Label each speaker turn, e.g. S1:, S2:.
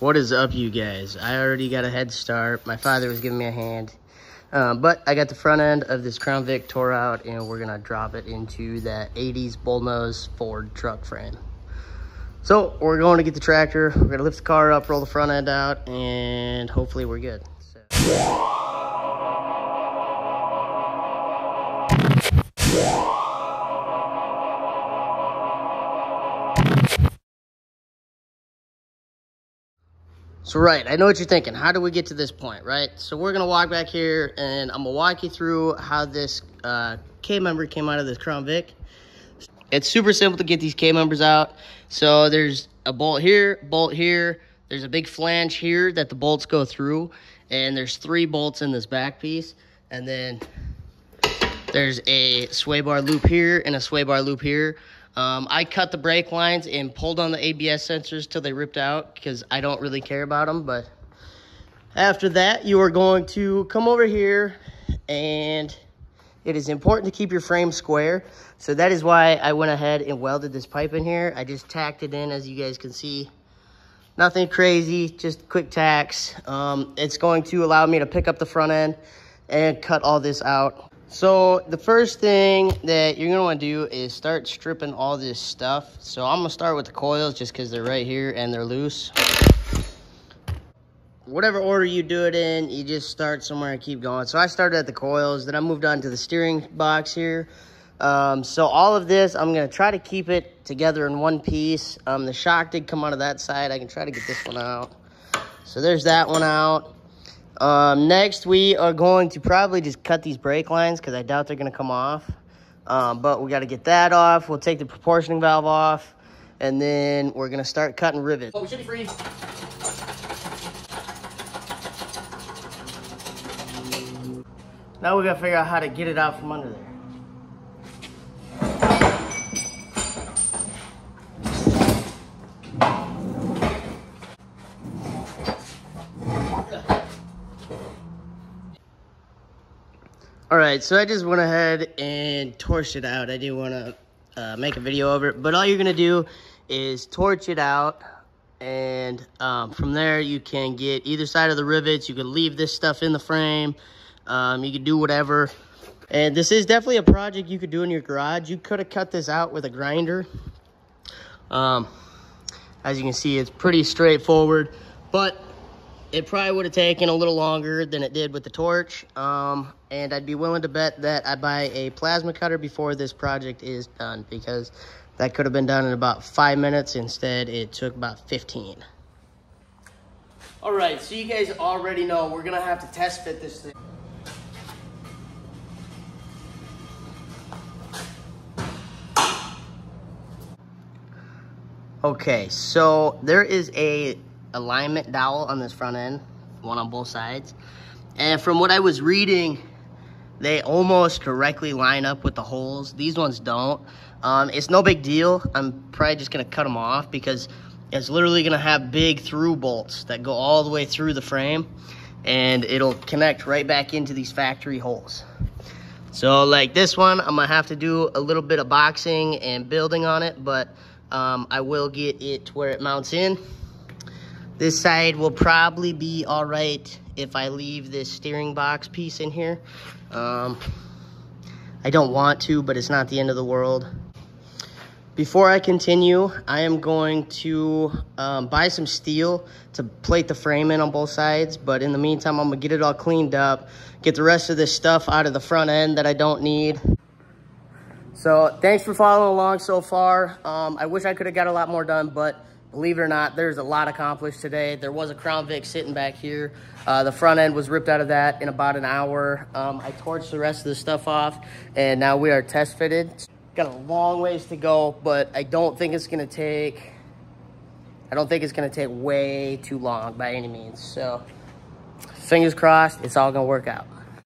S1: What is up, you guys? I already got a head start. My father was giving me a hand. Um, but I got the front end of this Crown Vic tore out, and we're going to drop it into that 80s bullnose Ford truck frame. So we're going to get the tractor. We're going to lift the car up, roll the front end out, and hopefully we're good. So. So right, I know what you're thinking. How do we get to this point, right? So we're gonna walk back here and I'm gonna walk you through how this uh, K-member came out of this Crown Vic. It's super simple to get these K-members out. So there's a bolt here, bolt here. There's a big flange here that the bolts go through. And there's three bolts in this back piece. And then there's a sway bar loop here and a sway bar loop here. Um, I cut the brake lines and pulled on the ABS sensors till they ripped out because I don't really care about them. But after that, you are going to come over here and it is important to keep your frame square. So that is why I went ahead and welded this pipe in here. I just tacked it in as you guys can see. Nothing crazy, just quick tacks. Um, it's going to allow me to pick up the front end and cut all this out. So the first thing that you're gonna wanna do is start stripping all this stuff. So I'm gonna start with the coils just cause they're right here and they're loose. Whatever order you do it in, you just start somewhere and keep going. So I started at the coils, then I moved on to the steering box here. Um, so all of this, I'm gonna try to keep it together in one piece. Um, the shock did come out of that side. I can try to get this one out. So there's that one out. Um, next, we are going to probably just cut these brake lines because I doubt they're going to come off. Um, but we got to get that off. We'll take the proportioning valve off. And then we're going to start cutting rivets. Oh, we should be free. Now we got to figure out how to get it out from under there. All right, so I just went ahead and torched it out. I didn't want to uh, make a video over it, but all you're gonna do is torch it out, and um, from there you can get either side of the rivets. You can leave this stuff in the frame. Um, you can do whatever. And this is definitely a project you could do in your garage. You could have cut this out with a grinder. Um, as you can see, it's pretty straightforward, but it probably would have taken a little longer than it did with the torch. Um, and I'd be willing to bet that I buy a plasma cutter before this project is done because that could have been done in about five minutes. Instead, it took about 15. All right, so you guys already know we're gonna have to test fit this thing. Okay, so there is a alignment dowel on this front end, one on both sides. And from what I was reading, they almost correctly line up with the holes. These ones don't. Um, it's no big deal. I'm probably just gonna cut them off because it's literally gonna have big through bolts that go all the way through the frame and it'll connect right back into these factory holes. So like this one, I'm gonna have to do a little bit of boxing and building on it, but um, I will get it to where it mounts in. This side will probably be all right if I leave this steering box piece in here. Um, I don't want to, but it's not the end of the world. Before I continue, I am going to um, buy some steel to plate the frame in on both sides. But in the meantime, I'm gonna get it all cleaned up, get the rest of this stuff out of the front end that I don't need. So thanks for following along so far. Um, I wish I could have got a lot more done, but Believe it or not, there's a lot accomplished today. There was a Crown Vic sitting back here. Uh, the front end was ripped out of that in about an hour. Um, I torched the rest of the stuff off, and now we are test fitted. Got a long ways to go, but I don't think it's gonna take, I don't think it's gonna take way too long by any means. So fingers crossed, it's all gonna work out.